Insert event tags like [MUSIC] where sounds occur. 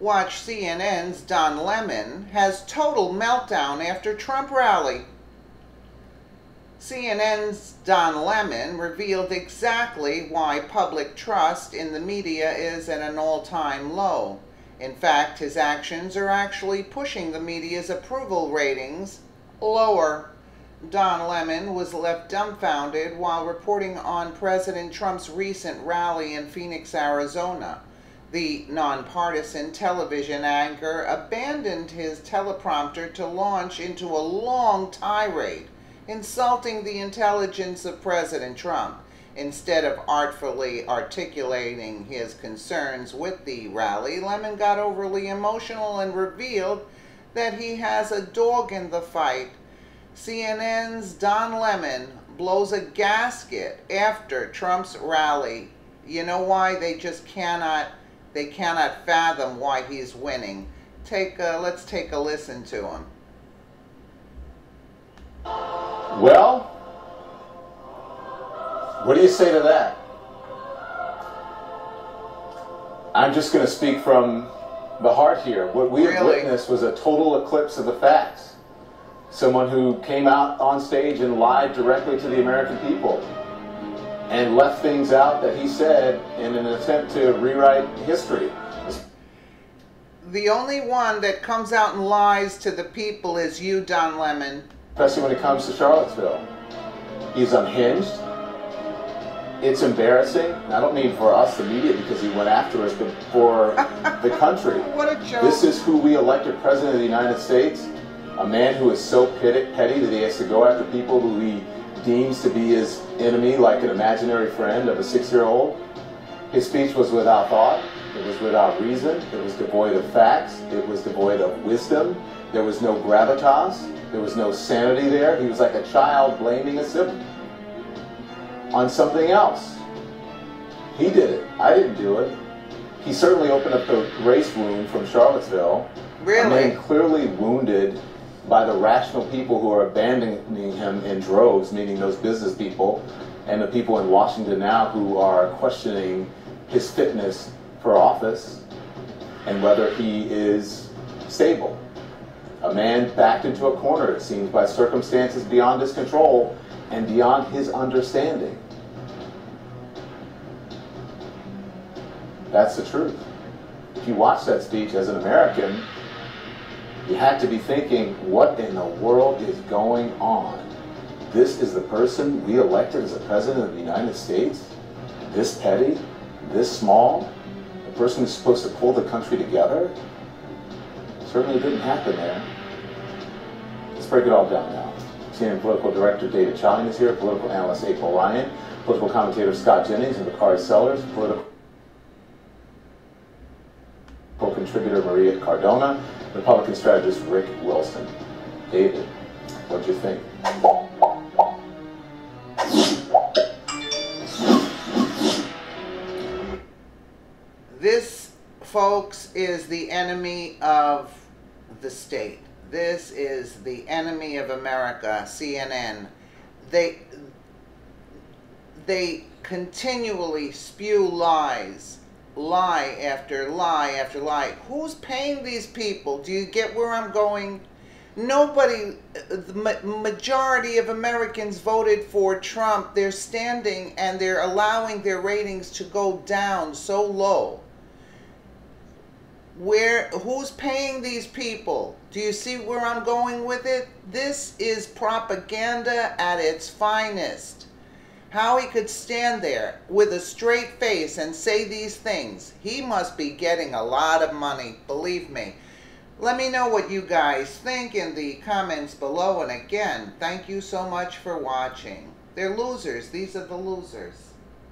Watch CNN's Don Lemon has total meltdown after Trump rally. CNN's Don Lemon revealed exactly why public trust in the media is at an all time low. In fact, his actions are actually pushing the media's approval ratings lower. Don Lemon was left dumbfounded while reporting on President Trump's recent rally in Phoenix, Arizona. The nonpartisan television anchor abandoned his teleprompter to launch into a long tirade, insulting the intelligence of President Trump. Instead of artfully articulating his concerns with the rally, Lemon got overly emotional and revealed that he has a dog in the fight CNN's Don Lemon blows a gasket after Trump's rally. You know why? They just cannot they cannot fathom why he's winning. Take a, let's take a listen to him. Well, what do you say to that? I'm just going to speak from the heart here. What we have witnessed was a total eclipse of the facts. Someone who came out on stage and lied directly to the American people and left things out that he said in an attempt to rewrite history. The only one that comes out and lies to the people is you, Don Lemon. especially when it comes to Charlottesville. He's unhinged. It's embarrassing. I don't mean for us, the media, because he went after us, but for [LAUGHS] the country. What a joke. This is who we elected president of the United States. A man who is so petty, petty that he has to go after people who he deems to be his enemy, like an imaginary friend of a six-year-old. His speech was without thought. It was without reason. It was devoid of facts. It was devoid of wisdom. There was no gravitas. There was no sanity there. He was like a child blaming a sibling on something else. He did it. I didn't do it. He certainly opened up the race wound from Charlottesville. A Really? man clearly wounded by the rational people who are abandoning him in droves, meaning those business people and the people in Washington now who are questioning his fitness for office and whether he is stable. A man backed into a corner, it seems, by circumstances beyond his control and beyond his understanding. That's the truth. If you watch that speech as an American, you had to be thinking, what in the world is going on? This is the person we elected as the President of the United States? This petty? This small? The person who's supposed to pull the country together? Certainly didn't happen there. Let's break it all down now. CNN political director David Chalian is here, political analyst April Ryan, political commentator Scott Jennings and Bakari Sellers, political contributor Maria Cardona, Republican strategist Rick Wilson. David, what do you think? This, folks, is the enemy of the state. This is the enemy of America, CNN. They they continually spew lies, lie after lie after lie. Who's paying these people? Do you get where I'm going? Nobody, the majority of Americans voted for Trump. They're standing and they're allowing their ratings to go down so low. Where who's paying these people? Do you see where I'm going with it? This is propaganda at its finest. How he could stand there with a straight face and say these things. He must be getting a lot of money, believe me. Let me know what you guys think in the comments below. And again, thank you so much for watching. They're losers. These are the losers.